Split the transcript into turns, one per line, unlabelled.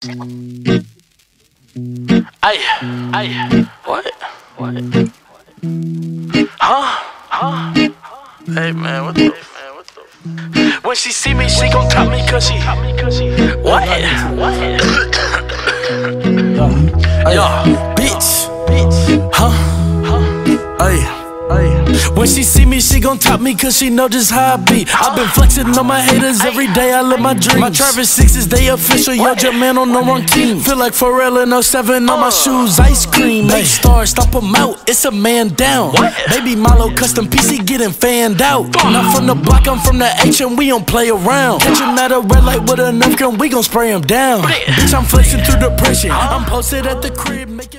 Ay, ay, what? What? Huh? Huh? Hey man, what the? Man, what the? When she see me, she gon' top me cause she. What? What? Yo, bitch. Bitch. Huh? Huh? Ay. When she see me, she gon' top me cause she know just how I be. i been flexing on my haters every day, I live my dreams. My Travis 6 is they official, yo, your man on the wrong team. Feel like Pharrell in 07 on my shoes, ice cream. Bape Stas, stop them out, it's a man down. Baby Milo, custom PC getting fanned out. Not from the block, I'm from the H and we don't play around. Catch him at a red light with a nerf gun, we gon' spray him down. Bitch, I'm flexing through depression. I'm posted at the crib making.